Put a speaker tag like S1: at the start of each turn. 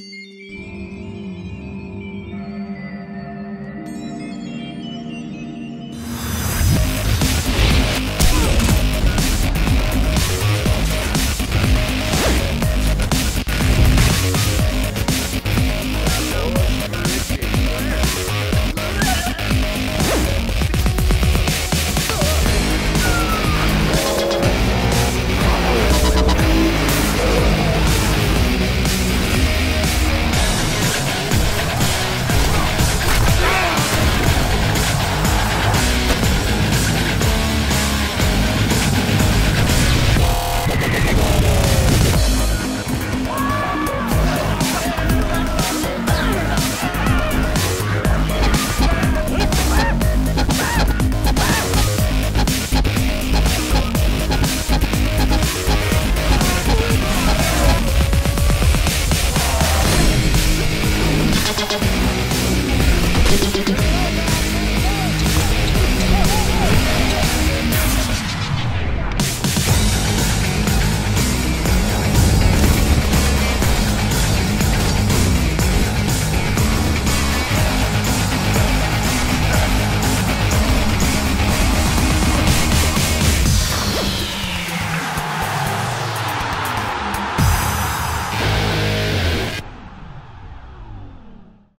S1: you